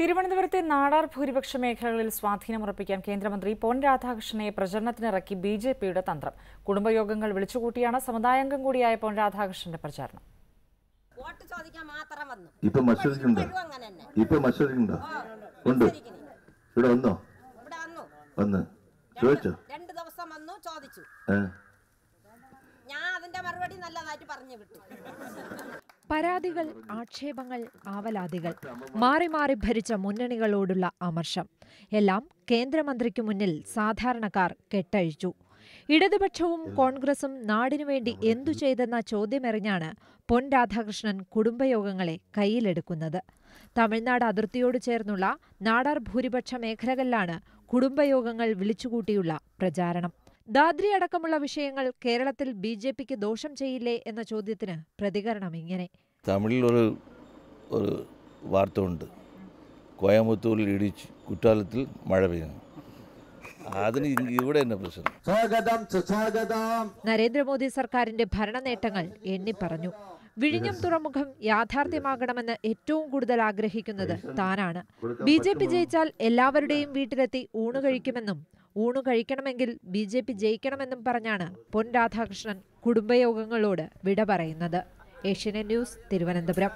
തിരുവനന്തപുരത്തെ നാടാർ ഭൂരിപക്ഷ മേഖലകളിൽ സ്വാധീനമുറപ്പിക്കാൻ കേന്ദ്രമന്ത്രി പൊൻ രാധാകൃഷ്ണനെ പ്രചരണത്തിനിറക്കി ബി ജെ പിയുടെ തന്ത്രം. കുടുംബയോഗങ്ങൾ വിളിച്ചുകൂട്ടിയാണ് സമുദായാംഗം കൂടിയായ പൊൻ രാധാകൃഷ്ണന്റെ പ്രചാരണം. ഇപ്പൊ ഇപ്പൊ ഉണ്ട്. ഇവിടെ വന്നോ? ഇവിടെ വന്നു. വന്ന്. ചോദിച്ചോ? രണ്ട് ദിവസം വന്നു ചോദിച്ചു. ഞാൻ അതിന്റെ മറുപടി നല്ലതായിട്ട് പറഞ്ഞു വിട്ടു. പരാതികൾ ആക്ഷേപങ്ങൾ ആവലാതികൾ മാറി മാറി ഭരിച്ച മുന്നണികളോടുള്ള അമർഷം. എല്ലാം കേന്ദ്രമന്ത്രിക്ക് മുന്നിൽ സാധാരണക്കാർ കെട്ടഴിച്ചു. ഇടതുപക്ഷവും കോൺഗ്രസും നാടിനു വേണ്ടി എന്തു ചെയ്തെന്ന ചോദ്യമെറിഞ്ഞാണ് പൊൻ രാധാകൃഷ്ണൻ കുടുംബയോഗങ്ങളെ കയ്യിലെടുക്കുന്നത്. തമിഴ്നാട് അതിർത്തിയോട് ചേർന്നുള്ള നാടാർ ഭൂരിപക്ഷ മേഖലകളിലാണ് കുടുംബയോഗങ്ങൾ വിളിച്ചുകൂട്ടിയുള്ള പ്രചാരണം. ദാദ്രി അടക്കമുള്ള വിഷയങ്ങൾ കേരളത്തിൽ ബി ജെ പിക്ക് ദോഷം ചെയ്യില്ലേ എന്ന ചോദ്യത്തിന് പ്രതികരണം ഇങ്ങനെ. തമിഴിൽ ഒരു ഒരു വാർത്ത ഉണ്ട്. കോയമ്പത്തൂരിൽ ഇടിച്ച് കുറ്റാലത്തിൽ മഴ പെയ്യുന്നു. അതിന് ഇവിടെ തന്നെ പ്രശ്നം? നരേന്ദ്രമോദി സർക്കാരിന്റെ ഭരണ നേട്ടങ്ങൾ എണ്ണിപ്പറഞ്ഞു വിഴിഞ്ഞം തുറമുഖം യാഥാർത്ഥ്യമാകണമെന്ന് ഏറ്റവും കൂടുതൽ ആഗ്രഹിക്കുന്നത് താനാണ്. ബി ജെ പി ജയിച്ചാൽ എല്ലാവരുടെയും വീട്ടിലെത്തി ഊണ് കഴിക്കുമെന്നും ഊണ് കഴിക്കണമെങ്കിൽ ബി ജെ പി ജയിക്കണമെന്നും പറഞ്ഞാണ് പൊൻ രാധാകൃഷ്ണൻ കുടുംബയോഗങ്ങളോട് വിട പറയുന്നത്. Asianet news Thiruvananthapuram.